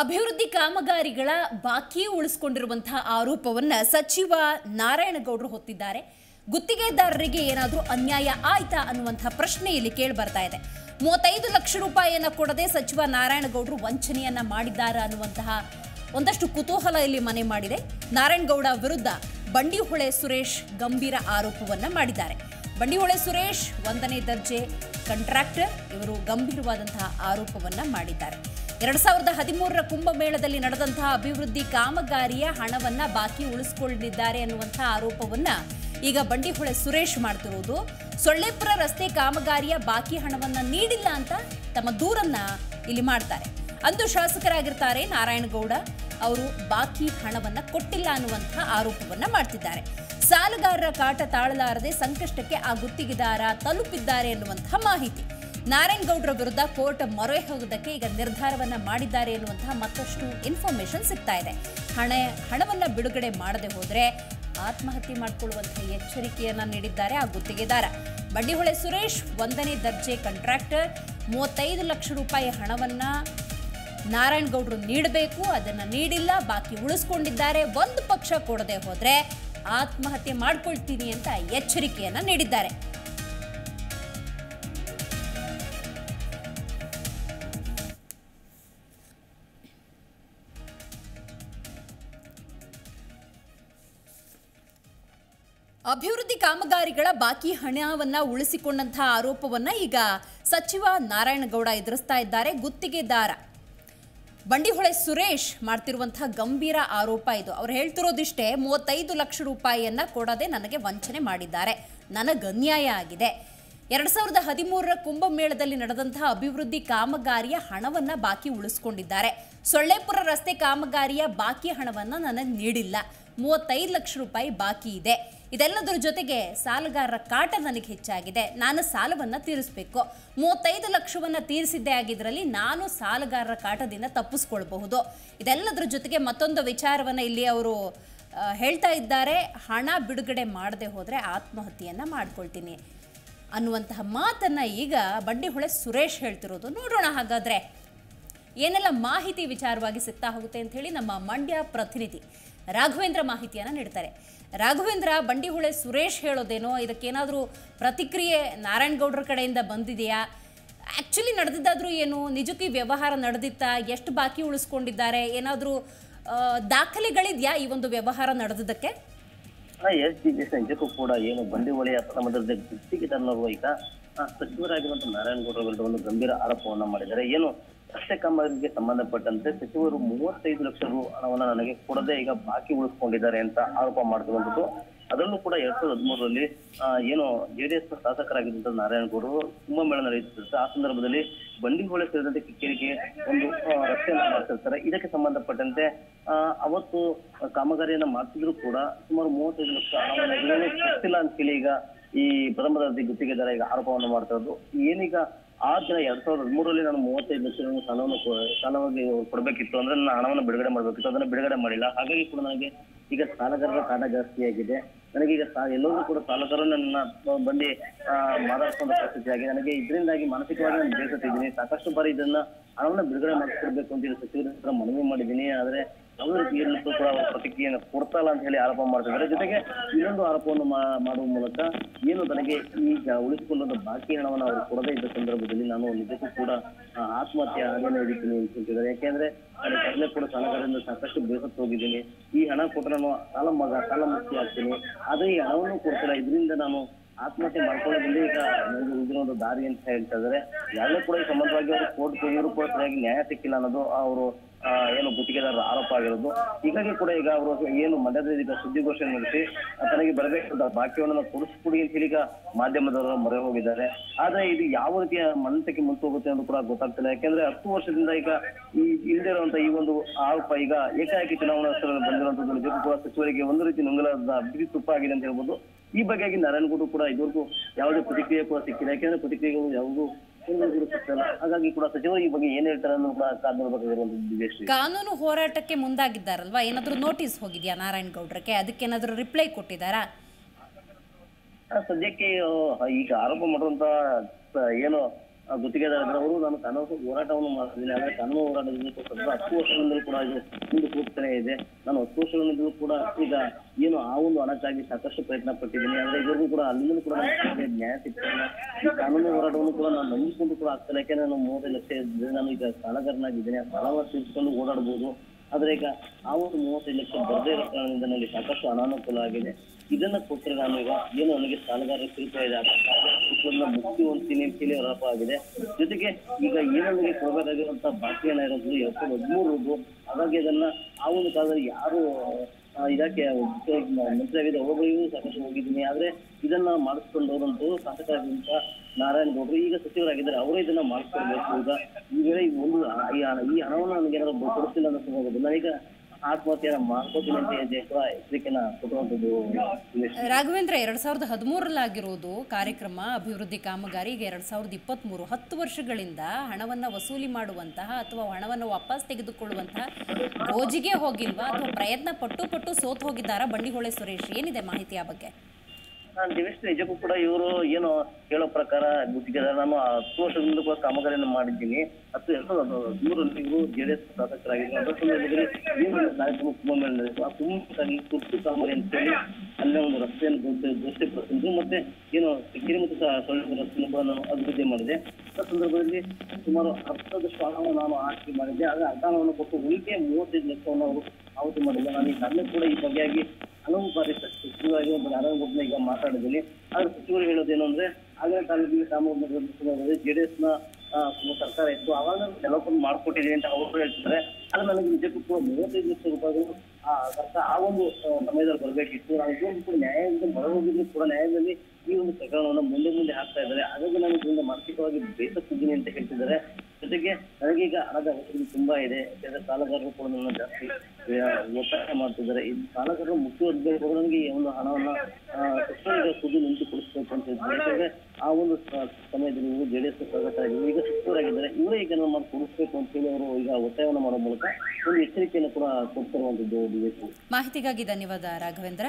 ಅಭಿವೃದ್ಧಿ ಕಾಮಗಾರಿಗಳ ಬಾಕಿ ಉಳಿಸ್ಕೊಂಡಿರುವಂತಹ ಆರೋಪವನ್ನ ಸಚಿವ ನಾರಾಯಣಗೌಡರು ಹೊತ್ತಿದ್ದಾರೆ. ಗುತ್ತಿಗೆದಾರರಿಗೆ ಏನಾದರೂ ಅನ್ಯಾಯ ಆಯ್ತಾ ಅನ್ನುವಂಥ ಪ್ರಶ್ನೆ ಇಲ್ಲಿ ಕೇಳಿ ಬರ್ತಾ ಇದೆ. ಮೂವತ್ತೈದು ಲಕ್ಷ ರೂಪಾಯಿಯನ್ನು ಕೊಡದೆ ಸಚಿವ ನಾರಾಯಣಗೌಡರು ವಂಚನೆಯನ್ನ ಮಾಡಿದ್ದಾರೆ ಅನ್ನುವಂತಹ ಒಂದಷ್ಟು ಕುತೂಹಲ ಇಲ್ಲಿ ಮನೆ ಮಾಡಿದೆ. ನಾರಾಯಣಗೌಡ ವಿರುದ್ಧ ಬಂಡಿಹೊಳೆ ಸುರೇಶ್ ಗಂಭೀರ ಆರೋಪವನ್ನ ಮಾಡಿದ್ದಾರೆ. ಬಂಡಿಹೊಳೆ ಸುರೇಶ್ ಒಂದನೇ ದರ್ಜೆ ಕಾಂಟ್ರಾಕ್ಟರ್, ಇವರು ಗಂಭೀರವಾದಂತಹ ಆರೋಪವನ್ನ ಮಾಡಿದ್ದಾರೆ. ಎರಡ್ ಸಾವಿರದ ಹದಿಮೂರರ ಕುಂಭಮೇಳದಲ್ಲಿ ನಡೆದಂತಹ ಅಭಿವೃದ್ಧಿ ಕಾಮಗಾರಿಯ ಹಣವನ್ನ ಬಾಕಿ ಉಳಿಸಿಕೊಂಡಿದ್ದಾರೆ ಅನ್ನುವಂತಹ ಆರೋಪವನ್ನ ಈಗ ಬಂಡಿಹೊಳೆ ಸುರೇಶ್ ಮಾಡ್ತಿರೋದು. ಸೊಳ್ಳೆಪುರ ರಸ್ತೆ ಕಾಮಗಾರಿಯ ಬಾಕಿ ಹಣವನ್ನ ನೀಡಿಲ್ಲ ಅಂತ ತಮ್ಮ ದೂರನ್ನ ಇಲ್ಲಿ ಮಾಡ್ತಾರೆ. ಅಂದು ಶಾಸಕರಾಗಿರ್ತಾರೆ ನಾರಾಯಣಗೌಡ. ಅವರು ಬಾಕಿ ಹಣವನ್ನ ಕೊಟ್ಟಿಲ್ಲ ಅನ್ನುವಂತಹ ಆರೋಪವನ್ನ ಮಾಡ್ತಿದ್ದಾರೆ. ಸಾಲಗಾರರ ಕಾಟ ತಾಳಲಾರದೆ ಸಂಕಷ್ಟಕ್ಕೆ ಆ ಗುತ್ತಿಗೆದಾರ ತಲುಪಿದ್ದಾರೆ ಎನ್ನುವಂತಹ ಮಾಹಿತಿ. ನಾರಾಯಣಗೌಡರ ವಿರುದ್ಧ ಕೋರ್ಟ್ ಮೊರೆ ಹೋಗುವುದಕ್ಕೆ ಈಗ ನಿರ್ಧಾರವನ್ನ ಮಾಡಿದ್ದಾರೆ ಎನ್ನುವಂತಹ ಮತ್ತಷ್ಟು ಇನ್ಫಾರ್ಮೇಶನ್ ಸಿಗ್ತಾ ಇದೆ. ಹಣ, ಹಣವನ್ನ ಬಿಡುಗಡೆ ಮಾಡದೆ ಹೋದ್ರೆ ಆತ್ಮಹತ್ಯೆ ಮಾಡಿಕೊಳ್ಳುವಂತಹ ಎಚ್ಚರಿಕೆಯನ್ನ ನೀಡಿದ್ದಾರೆ ಆ ಗುತ್ತಿಗೆದಾರ ಬಂಡಿಹೊಳೆ ಸುರೇಶ್ ಒಂದನೇ ದರ್ಜೆ ಕಾಂಟ್ರಾಕ್ಟರ್ ಮೂವತ್ತೈದು ಲಕ್ಷ ರೂಪಾಯಿ ಹಣವನ್ನ ನಾರಾಯಣಗೌಡರು ನೀಡಬೇಕು, ಅದನ್ನ ನೀಡಿಲ್ಲ, ಬಾಕಿ ಉಳಿಸ್ಕೊಂಡಿದ್ದಾರೆ, ಒಂದು ಪಕ್ಷ ಕೊಡದೆ ಹೋದ್ರೆ ಆತ್ಮಹತ್ಯೆ ಮಾಡ್ಕೊಳ್ತೀನಿ ಅಂತ ಎಚ್ಚರಿಕೆಯನ್ನ ನೀಡಿದ್ದಾರೆ. ಅಭಿವೃದ್ಧಿ ಕಾಮಗಾರಿಗಳ ಬಾಕಿ ಹಣವನ್ನ ಉಳಿಸಿಕೊಂಡಂತಹ ಆರೋಪವನ್ನ ಈಗ ಸಚಿವ ನಾರಾಯಣಗೌಡ ಎದುರಿಸ್ತಾ ಇದ್ದಾರೆ, ಗುತ್ತಿಗೆದಾರ ಬಂಡಿಹೊಳೆ ಸುರೇಶ್ ಮಾಡ್ತಿರುವಂತಹ ಗಂಭೀರ ಆರೋಪ ಇದು. ಅವ್ರು ಹೇಳ್ತಿರೋದಿಷ್ಟೇ, ಮೂವತ್ತೈದು ಲಕ್ಷ ರೂಪಾಯಿಯನ್ನ ಕೊಡದೆ ನನಗೆ ವಂಚನೆ ಮಾಡಿದ್ದಾರೆ. ನನಗೆ ಅನ್ಯಾಯ ಆಗಿದೆ. ಎರಡ್ ಸಾವಿರದ ಹದಿಮೂರರ ಕುಂಭಮೇಳದಲ್ಲಿ ನಡೆದಂತಹ ಅಭಿವೃದ್ಧಿ ಕಾಮಗಾರಿಯ ಹಣವನ್ನ ಬಾಕಿ ಉಳಿಸ್ಕೊಂಡಿದ್ದಾರೆ. ಸೊಳ್ಳೆಪುರ ರಸ್ತೆ ಕಾಮಗಾರಿಯ ಬಾಕಿ ಹಣವನ್ನ ನನಗೆ ನೀಡಿಲ್ಲ. ಮೂವತ್ತೈದು ಲಕ್ಷ ರೂಪಾಯಿ ಬಾಕಿ ಇದೆ. ಇದೆಲ್ಲದರ ಜೊತೆಗೆ ಸಾಲಗಾರರ ಕಾಟ ನನಗೆ ಹೆಚ್ಚಾಗಿದೆ. ನಾನು ಸಾಲವನ್ನು ತೀರಿಸಬೇಕು. ಮೂವತ್ತೈದು ಲಕ್ಷವನ್ನು ತೀರಿಸಿದ್ದೇ ಆಗಿದ್ರಲ್ಲಿ ನಾನು ಸಾಲಗಾರರ ಕಾಟದಿಂದ ತಪ್ಪಿಸ್ಕೊಳ್ಬಹುದು. ಇದೆಲ್ಲದರ ಜೊತೆಗೆ ಮತ್ತೊಂದು ವಿಚಾರವನ್ನು ಇಲ್ಲಿ ಅವರು ಹೇಳ್ತಾ ಇದ್ದಾರೆ. ಹಣ ಬಿಡುಗಡೆ ಮಾಡದೆ ಹೋದರೆ ಆತ್ಮಹತ್ಯೆಯನ್ನು ಮಾಡ್ಕೊಳ್ತೀನಿ. ಅನ್ನುವಂತಹ ಮಾತನ್ನು ಈಗ ಬಂಡಿಹೊಳೆ ಸುರೇಶ್ ಹೇಳ್ತಿರೋದು. ನೋಡೋಣ ಹಾಗಾದರೆ. ಏನೆಲ್ಲ ಮಾಹಿತಿ ವಿಚಾರವಾಗಿ ಸಿಗ್ತಾ ಹೋಗುತ್ತೆ ಅಂತ ಹೇಳಿ ನಮ್ಮ ಮಂಡ್ಯ ಪ್ರತಿನಿಧಿ ರಾಘವೇಂದ್ರ ಮಾಹಿತಿಯನ್ನು ನೀಡ್ತಾರೆ. ರಾಘವೇಂದ್ರ ಬಂಡಿಹೊಳೆ ಸುರೇಶ್ ಹೇಳೋದೇನೋ, ಇದಕ್ಕೇನಾದರೂ ಪ್ರತಿಕ್ರಿಯೆ ನಾರಾಯಣಗೌಡರ ಕಡೆಯಿಂದ ಬಂದಿದೆಯಾ? ಆ್ಯಕ್ಚುಲಿ ನಡೆದಿದ್ದಾದರೂ ಏನು? ನಿಜಕ್ಕೆ ವ್ಯವಹಾರ ನಡೆದಿತ್ತಾ? ಎಷ್ಟು ಬಾಕಿ ಉಳಿಸ್ಕೊಂಡಿದ್ದಾರೆ? ಏನಾದರೂ ದಾಖಲೆಗಳಿದೆಯಾ ಈ ಒಂದು ವ್ಯವಹಾರ ನಡೆದಿದ್ದಕ್ಕೆ? ಎಸ್ ಡಿ ಜಿ ನಿಜಕ್ಕೂ ಕೂಡ ಏನು ಬಂಡಿವಳಿ ಸಮುದ್ರದ ಗುತ್ತಿಗೆ ಗುತ್ತಿಗೆದಾರರು ಈಗ ಸಚಿವರಾಗಿರುವಂತಹ ನಾರಾಯಣಗೌಡರ ವಿರುದ್ಧ ಒಂದು ಗಂಭೀರ ಆರೋಪವನ್ನ ಮಾಡಿದ್ದಾರೆ. ಏನು ರಸ್ತೆ ಕಾಮಗಾರಿಗೆ ಸಂಬಂಧಪಟ್ಟಂತೆ ಸಚಿವರು ಮೂವತ್ತೈದು ಲಕ್ಷ ರು ಹಣವನ್ನ ನನಗೆ ಕೊಡದೆ ಈಗ ಬಾಕಿ ಉಳಿಸ್ಕೊಂಡಿದ್ದಾರೆ ಅಂತ ಆರೋಪ ಮಾಡ್ತಿರುವಂತದ್ದು ಅದರಲ್ಲೂ ಕೂಡ ಎರಡ್ ಸಾವಿರದ ಹದಿಮೂರರಲ್ಲಿ ಏನು ಜೆಡಿಎಸ್ ಶಾಸಕರಾಗಿದ್ದಂತ ನಾರಾಯಣಗೌಡರು ಕುಂಭಮೇಳ ನಡೆಯುತ್ತಿರುತ್ತೆ ಆ ಸಂದರ್ಭದಲ್ಲಿ ಬಂಡಿಹೊಳೆ ಸೇರಿದಂತೆ ಕಿಕ್ಕೇರಿಗೆ ಒಂದು ರಸ್ತೆಯನ್ನು ಮಾಡ್ತಿರ್ತಾರೆ. ಇದಕ್ಕೆ ಸಂಬಂಧಪಟ್ಟಂತೆ ಅವತ್ತು ಕಾಮಗಾರಿಯನ್ನ ಮಾಡ್ತಿದ್ರು ಕೂಡ ಸುಮಾರು ಮೂವತ್ತೈದು ಲಕ್ಷ ಹಣವನ್ನು ಅಂತ ಹೇಳಿ ಈಗ ಈ ಪ್ರಥಮ ದರ್ಜೆ ಗುತ್ತಿಗೆದಾರ ಈಗ ಆರೋಪವನ್ನು ಮಾಡ್ತಾ ಇರೋದು. ಏನೀಗ ಆ ದಿನ ಎರಡ್ ಸಾವಿರದ ಹದಿಮೂರರಲ್ಲಿ ನಾನು ಮೂವತ್ತೈದು ಲಕ್ಷ ಸಾಲವನ್ನು ಸಾಲವಾಗಿ ಕೊಡಬೇಕಿತ್ತು ಅಂದ್ರೆ ನನ್ನ ಹಣವನ್ನು ಬಿಡುಗಡೆ ಮಾಡ್ಬೇಕಿತ್ತು. ಅದನ್ನ ಬಿಡುಗಡೆ ಮಾಡಿಲ್ಲ. ಹಾಗಾಗಿ ಕೂಡ ನನಗೆ ಈಗ ಸಾಲಗಾರರ ಕಾಟ ಜಾಸ್ತಿ ಆಗಿದೆ ನನಗೆ ಈಗ ಸಾ- ಎಲ್ಲರೂ ಕೂಡ ಸಾಲಗಾರರು ನನ್ನ ಬಂದು ಮಾತಾಡ್ಕೊಂಡ ಪರಿಸ್ಥಿತಿ ಆಗಿ ನನಗೆ ಇದರಿಂದಾಗಿ ಮಾನಸಿಕವಾಗಿ ನಾನು ಬೇಸತ್ತಿದ್ದೀನಿ. ಸಾಕಷ್ಟು ಬಾರಿ ಇದನ್ನ ಹಣವನ್ನ ಬಿಡುಗಡೆ ಮಾಡ್ಕೊಡ್ಬೇಕು ಅಂತ ಹೇಳಿ ಸಚಿವರ ಹತ್ರ ಮನವಿ ಮಾಡಿದ್ದೀನಿ. ಆದ್ರೆ ಯಾವುದೇ ರೀತಿ ಕೂಡ ಅವರು ಪ್ರತಿಕ್ರಿಯೆಯನ್ನು ಕೊಡ್ತಾ ಇಲ್ಲ ಅಂತ ಹೇಳಿ ಆರೋಪ ಮಾಡ್ತಿದ್ದಾರೆ. ಜೊತೆಗೆ ಇನ್ನೊಂದು ಆರೋಪವನ್ನು ಮಾಡುವ ಮೂಲಕ ಏನು ತನಗೆ ಈಗ ಉಳಿಸಿಕೊಳ್ಳುವ ಬಾಕಿ ಹಣವನ್ನು ಅವರು ಕೊಡದೇ ಇದ್ದ ಸಂದರ್ಭದಲ್ಲಿ ನಾನು ನಿಜಕ್ಕೂ ಕೂಡ ಆತ್ಮಹತ್ಯೆ ಆಗಲೇ ಹಿಡಿತೀನಿ ಅಂತ ಹೇಳ್ತಿದ್ದಾರೆ. ಯಾಕೆಂದ್ರೆ ಮೊದಲೇ ಕೂಡ ಸಾಲಗಾರರಿಂದ ಸಾಕಷ್ಟು ಬೇಸತ್ತು ಹೋಗಿದ್ದೀನಿ. ಈ ಹಣ ಕೊಟ್ಟರೆ ನಾನು ಸಾಲ ಮಗ, ಸಾಲ ಮುಕ್ತಿ ಆಗ್ತೀನಿ. ಆದ್ರೆ ಈ ಹಣವನ್ನು ಕೊಡ್ತಾರೆ ಇದರಿಂದ ನಾನು ಆತ್ಮಹತ್ಯೆ ಮಾಡ್ಕೊಳ್ಳೋದ್ರಿಂದ ಈಗ ನನಗೆ ಉಳಿದಿರೋ ಒಂದು ದಾರಿ ಅಂತ ಹೇಳ್ತಾ ಇದ್ದಾರೆ. ಯಾರೇ ಕೂಡ ಈ ಸಂಬಂಧವಾಗಿ ಅವರು ಕೋರ್ಟ್, ಇವರು ಕೂಡ ಸರಿಯಾಗಿ ನ್ಯಾಯ ಸಿಕ್ಕಿಲ್ಲ ಅನ್ನೋದು ಅವರು ಏನು ಗುತ್ತಿಗೆದಾರರ ಆರೋಪ ಆಗಿರೋದು. ಹೀಗಾಗಿ ಕೂಡ ಈಗ ಅವರು ಏನು ಮಂಡ್ಯದಲ್ಲಿ ಈಗ ಸುದ್ದಿಗೋಷ್ಠಿ ನಡೆಸಿ ತನಗೆ ಬರಬೇಕಾದ ಬಾಕಿಯವನ್ನು ಕೊಡಿಸ್ಕೊಡಿ ಅಂತ ಹೇಳಿ ಮಾಧ್ಯಮದವರು ಮೊರೆ ಹೋಗಿದ್ದಾರೆ. ಆದ್ರೆ ಇದು ಯಾವ ರೀತಿಯ ಮನಸ್ಸಿಗೆ ಮುಂತೋಗುತ್ತೆ ಅನ್ನೋದು ಕೂಡ ಗೊತ್ತಾಗ್ತಿಲ್ಲ. ಯಾಕೆಂದ್ರೆ ಹತ್ತು ವರ್ಷದಿಂದ ಈಗ ಈ ಇಲ್ಲದೆ ಇರುವಂತ ಈ ಒಂದು ಆರೋಪ ಈಗ ಏಕಾಏಕಿ ಚುನಾವಣಾ ಬಂದಿರುವಂತದ್ದು ನಿಜಕ್ಕೂ ಕೂಡ ಸಚಿವರಿಗೆ ಒಂದು ರೀತಿ ನುಂಗಲಾದ ಬಿಸಿ ತುಪ್ಪ ಆಗಿದೆ ಅಂತ ಹೇಳ್ಬೋದು. ಈ ಬಗ್ಗೆ ನಾರಾಯಣಗೌಡ ಕೂಡ ಇದುವರೆಗೂ ಯಾವುದೇ ಪ್ರತಿಕ್ರಿಯೆ ಕೂಡ ಸಿಕ್ಕಿಲ್ಲ. ಯಾಕೆಂದ್ರೆ ಪ್ರತಿಕ್ರಿಯೆಗಳು ಯಾವುದೂ ಹಾಗಾಗಿ ಕೂಡ ಸಚಿವರು ಈ ಬಗ್ಗೆ ಏನ್ ಹೇಳ್ತಾರೆ ಕೂಡ ಕಾದ್ ನೋಡ್ಬೇಕಾಗಿರುವಂತದ್ದು ಕಾನೂನು ಹೋರಾಟಕ್ಕೆ ಮುಂದಾಗಿದ್ದಾರಲ್ವಾ? ಏನಾದ್ರೂ ನೋಟಿಸ್ ಹೋಗಿದ್ಯಾ ನಾರಾಯಣ್ ಗೌಡ್ರಕ್ಕೆ? ಅದಕ್ಕೆ ಏನಾದ್ರೂ ರಿಪ್ಲೈ ಕೊಟ್ಟಿದ್ದಾರಾ? ಸದ್ಯಕ್ಕೆ ಈಗ ಆರೋಪ ಮಾಡುವಂತ ಏನು ಆ, ಗುತ್ತಿಗೆದಾರರು ಅವರು ನಾನು ಕಾನೂನು ಹೋರಾಟವನ್ನು ಮಾಡ್ತಿದ್ದೀನಿ ಆದರೆ ಕಾನೂನು ಹೋರಾಟದಿಂದ ಸ್ವಲ್ಪ ಹತ್ತು ವರ್ಷದಿಂದಲೂ ಕೂಡ ಇದು ಮುಂದಕ್ಕೆ ಹೋಗ್ತಾನೆ ಇದೆ. ನಾನು ಹತ್ತು ವರ್ಷಗಳಿಂದಲೂ ಕೂಡ ಈಗ ಏನು ಆ ಒಂದು ಹಣಕ್ಕಾಗಿ ಸಾಕಷ್ಟು ಪ್ರಯತ್ನ ಪಟ್ಟಿದ್ದೀನಿ. ಆದ್ರೆ ಇವರಿಗೂ ಕೂಡ ಅಲ್ಲಿಂದಲೂ ಕೂಡ ನ್ಯಾಯ ಸಿಗ್ತಿಲ್ಲ ಈ ಕಾನೂನು ಹೋರಾಟವನ್ನು ಕೂಡ ನಾನು ನಂಬಿಕೊಂಡು ಕೂಡ ಆಗ್ತಿಲ್ಲ ಯಾಕೆಂದ್ರೆ ನಾನು ಮೂವತ್ತೈದು ಲಕ್ಷ ಇದ್ರೆ ನಾನು ಈಗ ಸಾಲಗಾರನಾಗಿದ್ದೇನೆ. ಆ ಸಾಲವನ್ನು ತೀರಿಸಿಕೊಂಡು ಆದ್ರೆ ಈಗ ಆ ಒಂದು ಮೂವತ್ತೈದು ಲಕ್ಷ ಬರದೇ ಇರೋ ಕಾರಣದಿಂದ ನನಗೆ ಸಾಕಷ್ಟು ಅನಾನುಕೂಲ ಆಗಿದೆ. ಇದನ್ನ ಕೊಟ್ಟರೆ ನಾನು ಈಗ ಏನು ನನಗೆ ಸಾಲಗಾರ ಸಿಗ್ತಾ ಇದೆ ಮುಕ್ತಿ ಹೊಂದ್ತೀನಿ ಅಂತೇಳಿ ಆರೋಪ ಆಗಿದೆ. ಜೊತೆಗೆ ಈಗ ಏನು ನನಗೆ ಕೊಡಬೇಕಾಗಿರುವಂತ ಬಾಕಿ ಎಲ್ಲ ಇರೋದು ಎರಡ್ ಸಾವಿರದ ಹದಿಮೂರು ಹಾಗಾಗಿ ಅದನ್ನ ಆ ಒಂದು ಕಾಲದಲ್ಲಿ ಯಾರು ಆ, ಇಲಾಖೆ ಮಂತ್ರಿ ಆಗಿದೆ ಅವ್ರಿಗೂ ಸಾಕಷ್ಟು ಹೋಗಿದ್ದೀನಿ. ಆದ್ರೆ ಇದನ್ನ ಮಾಡಿಸ್ಕೊಂಡವರಂತೂ ಶಾಸಕರಾಗಿದ್ದ ನಾರಾಯಣ ಗೌಡರು ಈಗ ಸಚಿವರಾಗಿದ್ದಾರೆ. ಅವರೇ ಇದನ್ನ ಮಾಡಿಸ್ಕೊಡ್ಬೇಕು. ಈಗ ಈ ವೇಳೆ ಒಂದು ಈ ಹಣ ಈ ಹಣವನ್ನು ನನಗೆ ಏನಾದ್ರು ಕೊಡ್ತಿಲ್ಲ ಅನ್ನೋ ಸಂದರ್ಭದಲ್ಲಿ ನಾನೀಗ ರಾಘವೇಂದ್ರ ಎರಡ್ ಸಾವಿರದ ಹದಿಮೂರಲ್ಲಾಗಿರೋದು ಕಾರ್ಯಕ್ರಮ, ಅಭಿವೃದ್ಧಿ ಕಾಮಗಾರಿಗೆ ಎರಡ್ ಸಾವಿರದ ಇಪ್ಪತ್ತ್ಮೂರು ಹತ್ತು ವರ್ಷಗಳಿಂದ ಹಣವನ್ನ ವಸೂಲಿ ಮಾಡುವಂತಹ ಅಥವಾ ಹಣವನ್ನು ವಾಪಸ್ ತೆಗೆದುಕೊಳ್ಳುವಂತಹ ಗೋಜಿಗೆ ಹೋಗಿಲ್ವಾ ಅಥವಾ ಪ್ರಯತ್ನ ಪಟ್ಟು ಪಟ್ಟು ಸೋತ್ ಹೋಗಿದ್ದಾರಾ ಬಂಡಿಹೊಳೆ ಸುರೇಶ್? ಏನಿದೆ ಮಾಹಿತಿ ಆ ಬಗ್ಗೆ? ನಾನು ದಿವೇಶ್ ನಿಜಕ್ಕೂ ಕೂಡ ಇವರು ಏನು ಹೇಳೋ ಪ್ರಕಾರ ಗುತ್ತಿಗೆದಾರ. ನಾನು ಹತ್ತು ವರ್ಷದಿಂದ ಕೂಡ ಕಾಮಗಾರಿಯನ್ನು ಮಾಡಿದ್ದೀನಿ. ಹತ್ತು ಎರಡು ಹದಿಮೂರರಲ್ಲಿ ಇವರು ಜೆಡಿಎಸ್ ಆ ಕುಂಭಕ್ಕಾಗಿ ತುರ್ತು ಕಾಮಗಾರಿ ಅಂತೇಳಿ ಅಲ್ಲೇ ಒಂದು ರಸ್ತೆಯನ್ನು ದೃಷ್ಟಿ ಪಡಿಸಿದ್ರು ಮತ್ತೆ ಏನು ಕಿರಿ ಮತ್ತು ಸೊಳ್ಳೆ ರಸ್ತೆಯನ್ನು ಕೂಡ ನಾನು ಅಭಿವೃದ್ಧಿ ಮಾಡಿದೆ. ಆ ಸಂದರ್ಭದಲ್ಲಿ ಸುಮಾರು ಅರ್ಧದಷ್ಟು ಹಣವನ್ನು ನಾನು ಆಸ್ತಿ ಮಾಡಿದ್ದೆ. ಆದ್ರೆ ಅರ್ಧ ಹಣವನ್ನು ಕೊಟ್ಟು ಉಳಿಕೆ ಮೂವತ್ತೈದು ಲಕ್ಷವನ್ನು ಅವರು ಪಾವತಿ ಮಾಡಿಲ್ಲ ನಾನು ಈಗ ಅಲ್ಲೇ ಕೂಡ ಈ ಬಗೆಯಾಗಿ ಹಲವು ಬಾರಿ ಒಂದು ನಾರಾಯಣಗೌಡನ ಈಗ ಮಾತಾಡಿದ್ದೀನಿ. ಆದ್ರೆ ಸಚಿವರು ಹೇಳೋದೇನು ಅಂದ್ರೆ ಆಗಿನ ಕಾಲದಲ್ಲಿ ಕಾಮಗಾರಿ ಜೆಡಿಎಸ್ನ ಸರ್ಕಾರ ಇತ್ತು. ಅವಾಗ ಡೆವಲಪ್ಮೆಂಟ್ ಮಾಡ್ಕೊಟ್ಟಿದೆ ಅಂತ ಅವರು ಹೇಳ್ತಿದ್ದಾರೆ. ಆದ್ರೆ ನನಗೆ ನಿಜಕ್ಕೂ ಕೂಡ ಮೂವತ್ತೈದು ಲಕ್ಷ ರೂಪಾಯಿಗಳು, ಆ ಸರ್ಕಾರ ಆ ಒಂದು ಸಮಯದಲ್ಲಿ ಬರಬೇಕಿತ್ತು. ನಾನು ಕೂಡ ನ್ಯಾಯದಿಂದ ಹೊರಹೋಗಿದ್ರು ಕೂಡ ನ್ಯಾಯದಲ್ಲಿ ಈ ಒಂದು ಪ್ರಕರಣವನ್ನು ಮುಂದೆ ಮುಂದೆ ಹಾಕ್ತಾ ಇದ್ದಾರೆ. ಹಾಗಾಗಿ ನಾನು ಇದರಿಂದ ಮಾನಸಿಕವಾಗಿ ಬೇಸತ್ತಿದ್ದೀನಿ ಅಂತ ಹೇಳ್ತಿದ್ದಾರೆ. ಜೊತೆಗೆ ನನಗೀಗ ಹಣದ ಅವಶ್ಯಕತೆ ತುಂಬಾ ಇದೆ. ಯಾಕಂದ್ರೆ ಸಾಲಗಾರರು ಕೂಡ ನನ್ನ ಜಾಸ್ತಿ ಒತ್ತಾಯ ಮಾಡ್ತಿದ್ದಾರೆ. ಈ ಸಾಲಗಾರರು ಮುಖ್ಯ ಉದ್ದೇಶ ನನಗೆ ಈ ಒಂದು ಹಣವನ್ನ ತಕ್ಷಣ ನಿಂತು ಕೊಡಿಸ್ಬೇಕು ಅಂತ ಹೇಳ್ತಾರೆ ಯಾಕಂದ್ರೆ ಆ ಒಂದು ಸಮಯದಲ್ಲಿ ಇವರು ಜೆಡಿಎಸ್ ಸದಸ್ಯರಾಗಿದ್ರು ಈಗ ಸಚಿವರಾಗಿದ್ದಾರೆ ಇವರೇ ಈಗ ನಮ್ಮ ಕೊಡಿಸ್ಬೇಕು ಅಂತ ಹೇಳಿ ಅವರು ಈಗ ಒತ್ತಾಯವನ್ನು ಮಾಡೋ ಮೂಲಕ ಒಂದು ಎಚ್ಚರಿಕೆಯನ್ನು ಕೂಡ ಕೊಡ್ತಿರುವಂತದ್ದು ಮಾಹಿತಿಗಾಗಿ ಧನ್ಯವಾದ ರಾಘವೇಂದ್ರ.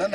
ನನ್ನ